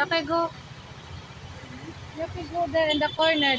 Okay, go. You can go there in the corner.